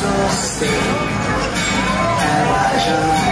so sick, Elijah.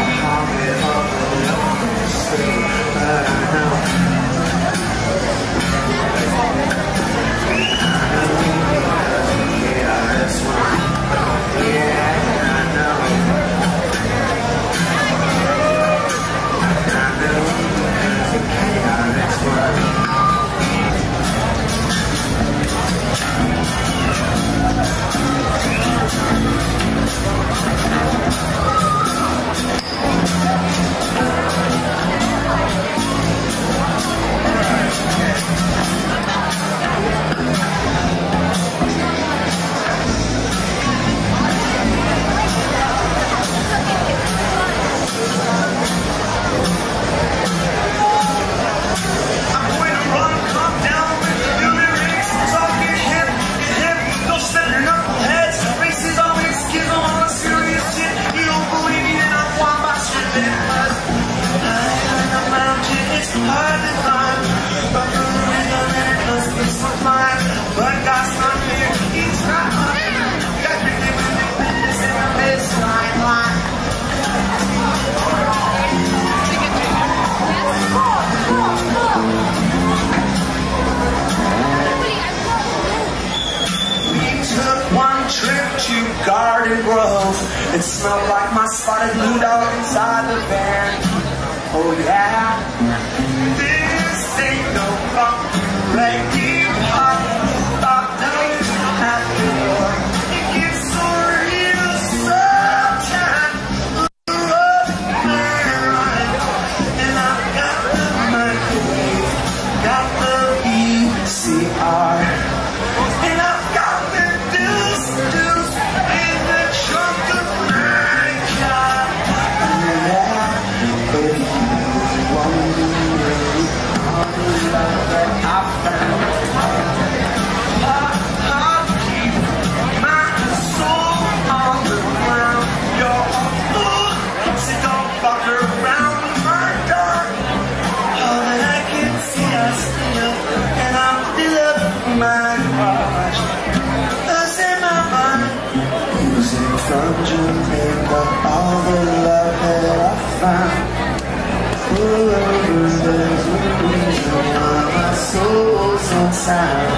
garden grove It smelled like my spotted blue dog inside the van Oh yeah would you pick up all the love that I found? Pull over, there's a reason why my soul's so silent.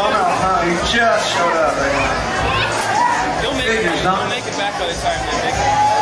Domino, huh? He just showed up. Right? You'll make, Figures, it, back, you'll make it back by the time they make it.